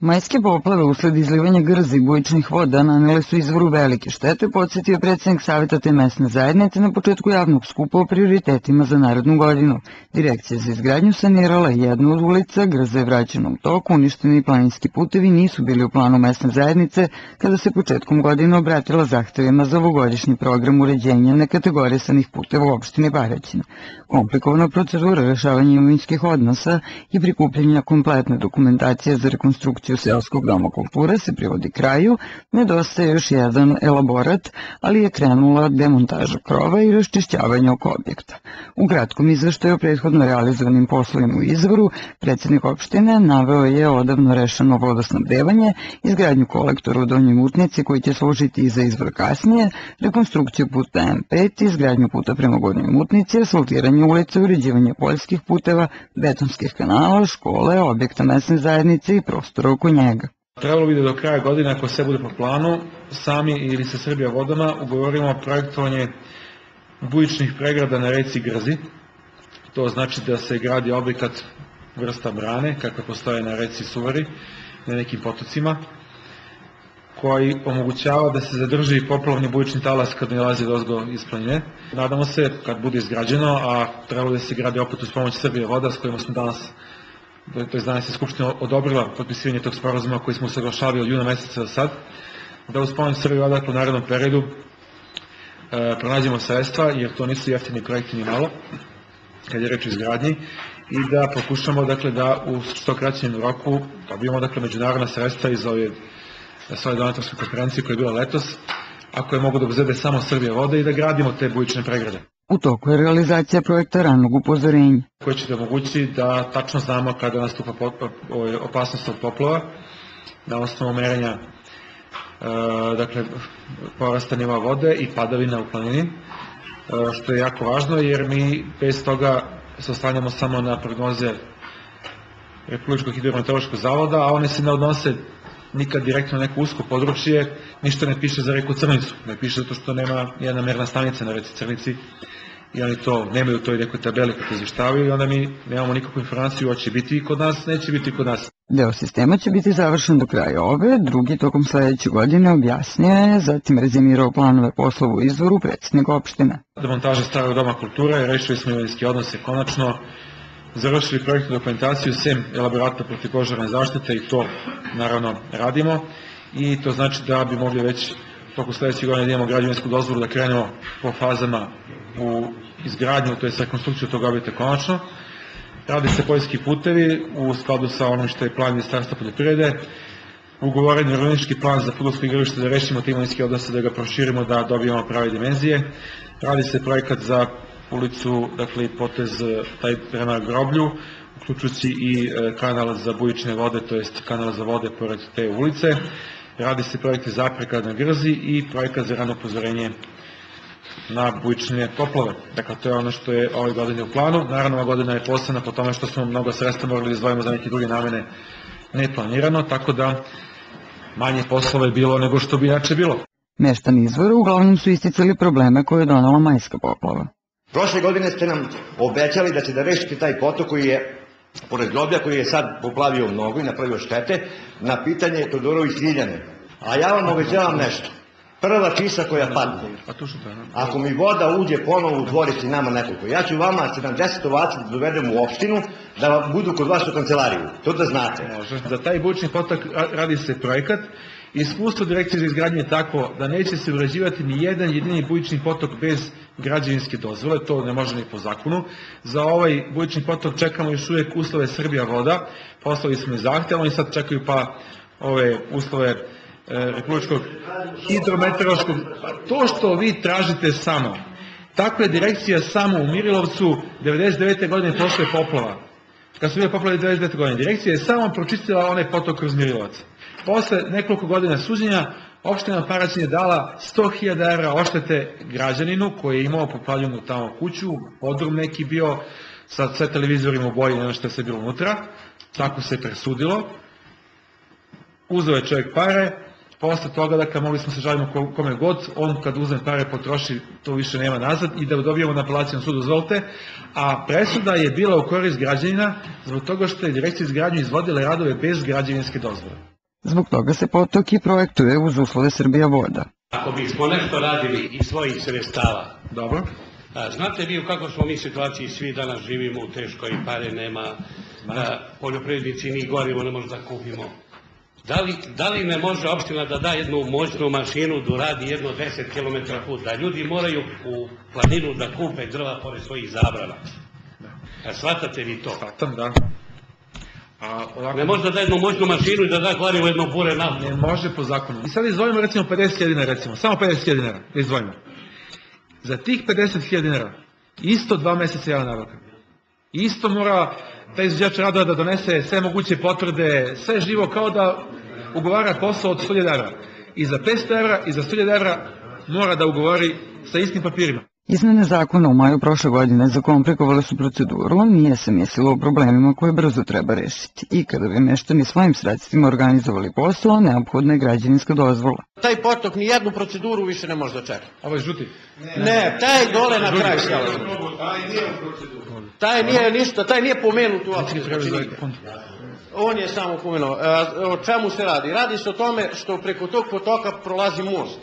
Majske poplave usled izlivanja grza i bujičnih voda nanele su izvoru velike štete, podsjetio predsednik Saveta te mesne zajednice na početku javnog skupa o prioritetima za narodnu godinu. Direkcija za izgradnju sanirala jednu od ulica, grza je vraćenom toku, uništeni planinski putevi nisu bili u planu mesne zajednice kada se početkom godine obratila zahtevima za ovogodišnji program uređenja nekategorisanih puteva u opštini Baraćina. Komplikovana procedura rešavanja imovinskih odnosa i prikupljanja kompletne dokumentacije za rekonstrukciju rekonstrukciju Seoskog doma kulture se privodi kraju, nedostaje još jedan elaborat, ali je krenula demontaža krova i raščišćavanje oko objekta. U kratkom izveštaju o prethodno realizovanim poslovima u izvoru, predsednik opštine naveo je odavno rešeno vodosnabdevanje, izgradnju kolektora u Donjoj Mutnici koji će služiti i za izvor kasnije, rekonstrukciju puta M5, izgradnju puta prema Gornjoj Mutnici, asfaltiranje ulice, uređivanje poljskih puteva, betonskih kanala, škole, objekta mesne zajednice i prostora oko njega. Trebalo bi da do kraja godine, ako sve bude po planu, sami ili sa Srbija vodama ugovorimo projektovanje bujičnih pregrada na reci Grzi. To znači da se gradi objekat vrsta brane, kakve postoje na reci Suvari, na nekim potocima, koji omogućava da se zadrži poplavni bujični talas kad nalazi dozgo iz planine. Nadamo se, kad bude izgrađeno, a trebalo da se gradi opet uz pomoć Srbije voda, s kojima smo danas Da, to je danas je Skupština odobrila potpisivanje tog sporazuma koji smo usaglašavali od juna meseca do sad, da uz pomoć Srbije u narednom periodu e, pronađemo sredstva, jer to nisu jeftini projekti ni malo, kad je reč o izgradnji, i da pokušamo dakle, da u što kraćem roku dobijemo dakle, međunarodna sredstva iz ove svoje donatorske konferencije koja je bila letos, ako je mogu da obzede samo Srbije vode i da gradimo te bujične pregrade. U toku je realizacija projekta ranog upozorenja. Koji će da omogući da tačno znamo kada nastupa ovaj, opasnost od poplova, na osnovu merenja e, dakle, porasta niva vode i padavina u planini, e, što je jako važno jer mi bez toga se oslanjamo samo na prognoze Republičkog hidrometeorološkog zavoda, a one se ne odnose nikad direktno neko usko područje, ništa ne piše za reku Crnicu, ne piše zato što nema jedna merna stanica na reci Crnici i oni to nemaju u toj nekoj tabeli kako izveštavaju i onda mi nemamo nikakvu informaciju hoće biti kod nas, neće biti kod nas. Deo sistema će biti završen do kraja ove, drugi tokom sledeće godine objasnio je, zatim rezimirao planove poslova u izvoru predsjednika opštine. Demontaža starog doma kulture, rešili smo imovinske odnose konačno, završili projektnu dokumentaciju sem elaborata protivpožarne zaštite i to naravno radimo i to znači da bi mogli već toku sledećeg godine da imamo građevinsku dozvolu da krenemo po fazama u izgradnju, to je rekonstrukciju tog objekta konačno. Radi se poljski putevi u skladu sa onom što je plan ministarstva poljoprivrede, ugovoren je urbanistički plan za futbolsko igralište da rešimo te imovinske odnose, da ga proširimo, da dobijemo prave dimenzije. Radi se projekat za ulicu, dakle potez taj prema groblju, uključujući i e, kanal za bujične vode, to jest kanal za vode pored te ulice. Radi se projekte zapreka na Grzi i projekat za rano upozorenje na bujične poplove. Dakle, to je ono što je ove godine u planu. Naravno, ova godina je posebna po tome što smo mnogo sredstva morali da izdvojimo za neke druge namene neplanirano, tako da manje poslova je bilo nego što bi inače bilo. Meštani izvora uglavnom su isticali probleme koje je donala majska poplava. Prošle godine ste nam obećali da će da rešite taj potok koji je pored groblja koji je sad poplavio mnogo i napravio štete, na pitanje Todorović Ljiljane. A ja vam obećavam nešto. Prva čisa koja padne. Ako mi voda uđe ponovo u dvorište nama nekoliko, ja ću vama 70 ovaca da dovedem u opštinu, da budu kod vas u kancelariju. To da znate. Može. Za taj bučni potok radi se projekat. Iskustvo direkcije za izgradnje je tako da neće se urađivati ni jedan jedini bujični potok bez građevinske dozvole, to ne može ni po zakonu. Za ovaj bujični potok čekamo još uvek uslove Srbija voda, poslali smo i zahtev, oni sad čekaju pa ove uslove E, republičkog hidrometeorološkog, to što vi tražite samo, tako je direkcija samo u Mirilovcu 99. godine posle poplava. Kad su bile poplave 99. godine, direkcija je samo pročistila onaj potok kroz Mirilovac. Posle nekoliko godina suđenja, opština Paraćin je dala 100.000 evra oštete građaninu koji je imao poplavljenu tamo kuću, podrum neki bio, sa sve televizorima u boji, nema što se bilo unutra, tako se presudilo. Uzeo je čovjek pare, Posle toga, dakle, mogli smo se žalimo ko- kome god, on kad uzme pare potroši, to više nema nazad i da dobijemo na apelacijom sudu, zvolite. A presuda je bila u korist građanina zbog toga što je direkcija izgradnju izvodila radove bez građevinske dozvole. Zbog toga se potok i projektuje uz uslove Srbija voda. Ako bismo nešto radili iz svojih sredstava, Dobro? a, znate vi u kakvoj smo mi situaciji, svi danas živimo u teškoj, pare nema, a, poljoprivrednici ni gorivo ne možemo da kupimo. Da li, da li ne može opština da da jednu moćnu mašinu da radi jedno 10 km put, da ljudi moraju u planinu da kupe drva pored svojih zabrana? A shvatate vi to? Shvatam, da. A ovako, Ne može da da jednu moćnu mašinu i da da gorivo jedno bure naftu. ne može po zakonu. I sad izdvojimo recimo 50.000 dinara, recimo, samo 50.000 dinara, da izdvojimo. Za tih 50.000 dinara, isto dva meseca javna nabavka. Isto mora taj izvođač radova da donese sve moguće potvrde, sve živo kao da ugovara posao od 100.000 evra. I za 500 evra i za 100.000 evra mora da ugovori sa istim papirima. Izmene zakona u maju prošle godine zakomplikovale su proceduru, nije se mislilo o problemima koje brzo treba rešiti. I kada bi meštani svojim sredstvima organizovali posao, neophodna je građevinska dozvola. Taj potok ni jednu proceduru više ne može da čeka. Ovo je žuti. Ne, taj dole na kraju sela. Taj nije ništa, taj nije pomenut uopšte. Znači. On je samo pomenuo. E, O čemu se radi? Radi se o tome što preko tog potoka prolazi most.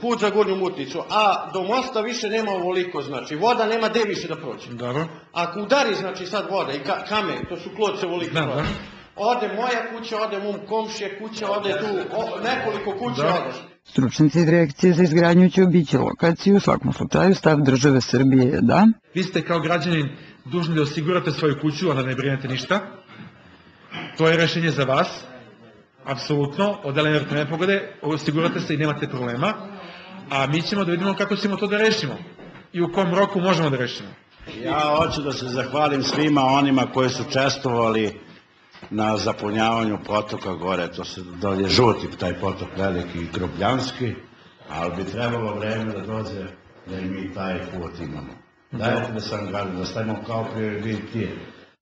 Put za gornju mutnicu. A do mosta više nema ovoliko, znači voda nema gde više da prođe. Dobro. Ako udari, znači sad voda i ka, kamen, to su kloce ovolike. Da, da. prođe. Ode moja kuća, ode mom komšije kuća, ode tu, o, nekoliko kuća Da. odeš. Stručnici direkcije za izgradnju će obići lokaciju, u svakom slučaju stav države Srbije je da Vi ste kao građanin dužni da osigurate svoju kuću, a da ne brinete ništa. To je rešenje za vas. Apsolutno, od elementarne nepogode osigurate se i nemate problema. A mi ćemo da vidimo kako ćemo to da rešimo. I u kom roku možemo da rešimo. Ja hoću da se zahvalim svima onima koji su čestovali na zapunjavanju potoka gore, to se dolje žuti taj potok veliki i grobljanski, ali bi trebalo vreme da dođe da i mi taj put imamo. Dajte da sam gledam, da stavimo kao prioritet.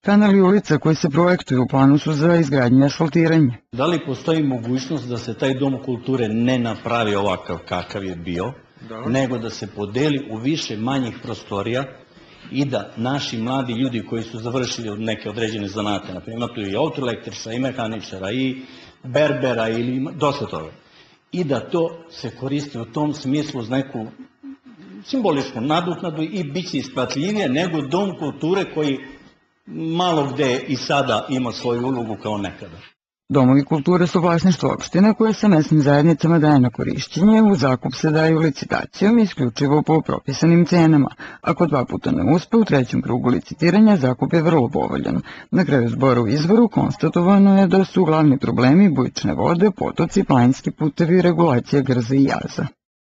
Kanal i ulica koji se projektuju u planu su za izgradnju i asfaltiranje. Da li postoji mogućnost da se taj dom kulture ne napravi ovakav kakav je bio, Dobro. nego da se podeli u više manjih prostorija i da naši mladi ljudi koji su završili neke određene zanate, na primjer, tu i autoelektričara, i mehaničara, i berbera, ili dosta toga, i da to se koristi u tom smislu uz neku simboličku nadoknadu i bit će isplatljivije nego dom kulture koji malo gde i sada ima svoju ulogu kao nekada. Domovi kulture su vlasništvo opštine koje se mesnim zajednicama daje na korišćenje, u zakup se daju licitacijom isključivo po propisanim cenama. Ako dva puta ne uspe u trećem krugu licitiranja, zakup je vrlo povoljan. Na kraju zbora u izvoru konstatovano je da su glavni problemi bujične vode, potoci, planinski putevi, regulacija grze i jaza.